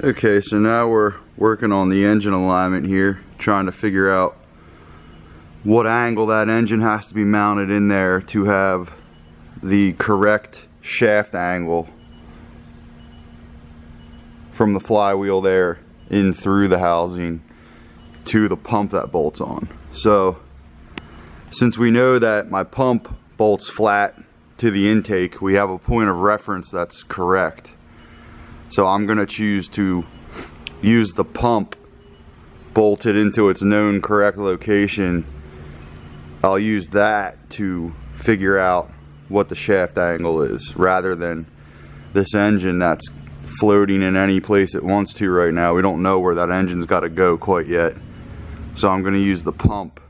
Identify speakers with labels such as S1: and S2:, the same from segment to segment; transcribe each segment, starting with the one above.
S1: Okay, so now we're working on the engine alignment here, trying to figure out what angle that engine has to be mounted in there to have the correct shaft angle from the flywheel there in through the housing to the pump that bolts on. So since we know that my pump bolts flat to the intake, we have a point of reference that's correct. So I'm gonna choose to use the pump bolted into its known correct location. I'll use that to figure out what the shaft angle is rather than this engine that's floating in any place it wants to right now. We don't know where that engine's got to go quite yet. So I'm going to use the pump.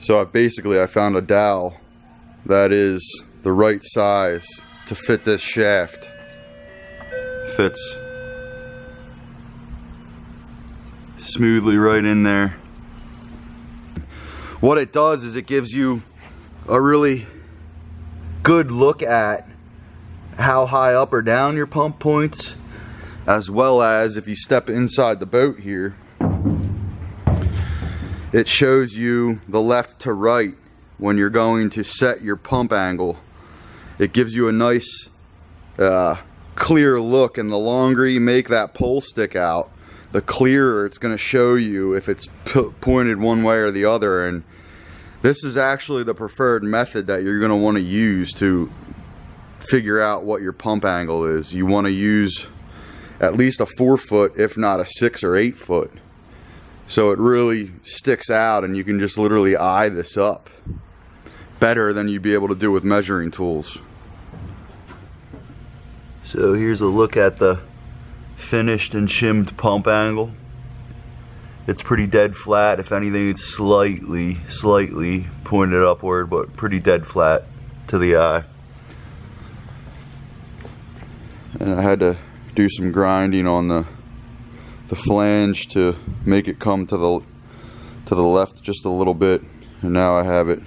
S1: So I basically I found a dowel that is the right size to fit this shaft fits smoothly right in there. What it does is it gives you a really good look at how high up or down your pump points as well as if you step inside the boat here it shows you the left to right when you're going to set your pump angle it gives you a nice uh, clear look and the longer you make that pole stick out the clearer it's going to show you if it's pointed one way or the other. And this is actually the preferred method that you're going to want to use to figure out what your pump angle is. You want to use at least a four foot if not a six or eight foot. So it really sticks out and you can just literally eye this up better than you'd be able to do with measuring tools so here's a look at the finished and shimmed pump angle. It's pretty dead flat. If anything, it's slightly, slightly pointed upward, but pretty dead flat to the eye. And I had to do some grinding on the the flange to make it come to the to the left just a little bit and now I have it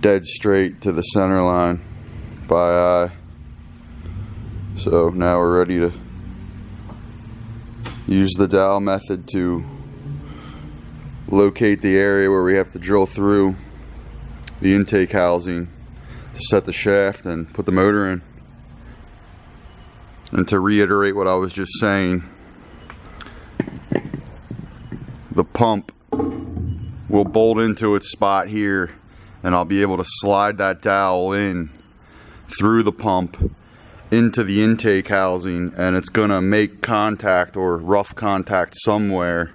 S1: dead straight to the center line by eye so now we're ready to use the dowel method to locate the area where we have to drill through the intake housing to set the shaft and put the motor in. And to reiterate what I was just saying, the pump will bolt into its spot here and I'll be able to slide that dowel in through the pump into the intake housing and it's gonna make contact or rough contact somewhere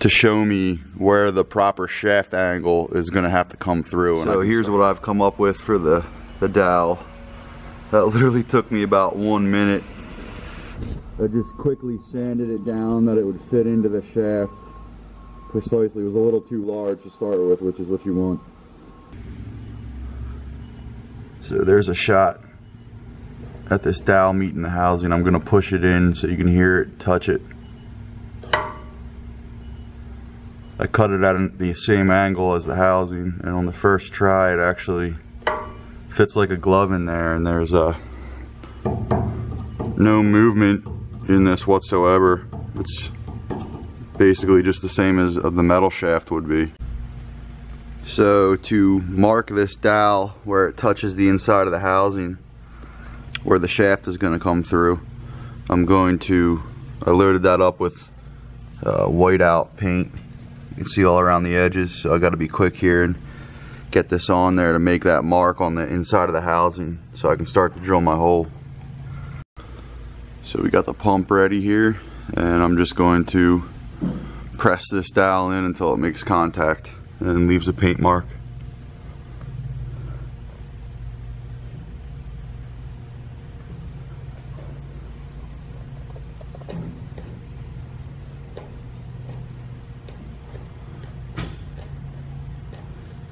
S1: to show me where the proper shaft angle is gonna have to come through. So here's what I've come up with for the, the dowel. That literally took me about one minute. I just quickly sanded it down that it would fit into the shaft precisely. It was a little too large to start with, which is what you want. So there's a shot at this dowel meeting the housing. I'm gonna push it in so you can hear it, touch it. I cut it at the same angle as the housing and on the first try it actually fits like a glove in there and there's a no movement in this whatsoever. It's basically just the same as uh, the metal shaft would be. So to mark this dowel where it touches the inside of the housing, where the shaft is going to come through. I'm going to, I loaded that up with uh, white out paint. You can see all around the edges, so I got to be quick here and get this on there to make that mark on the inside of the housing so I can start to drill my hole. So we got the pump ready here and I'm just going to press this dowel in until it makes contact and leaves a paint mark.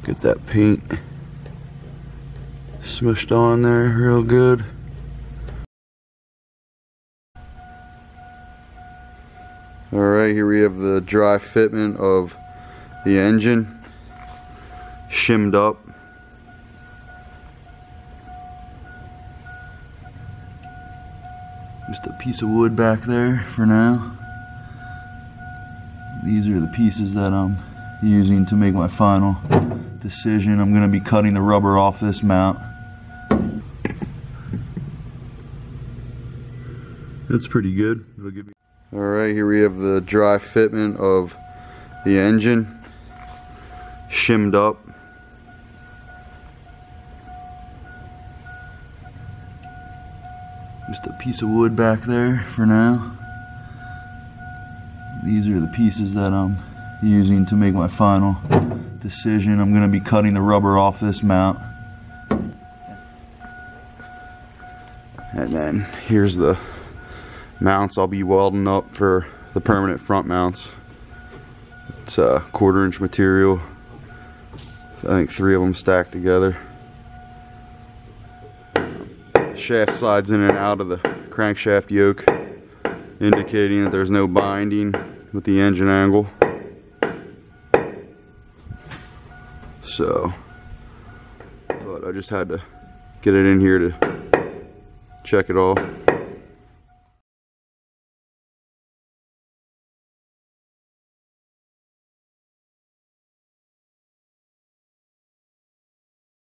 S1: Get that paint smushed on there real good. Alright, here we have the dry fitment of the engine shimmed up. Just a piece of wood back there for now. These are the pieces that I'm using to make my final decision. I'm going to be cutting the rubber off this mount. That's pretty good. All right, here we have the dry fitment of the engine shimmed up. Just a piece of wood back there for now. These are the pieces that I'm using to make my final decision. I'm going to be cutting the rubber off this mount. And then here's the mounts I'll be welding up for the permanent front mounts. It's a quarter inch material. I think three of them stacked together. Shaft slides in and out of the crankshaft yoke, indicating that there's no binding with the engine angle. So, but I just had to get it in here to check it all.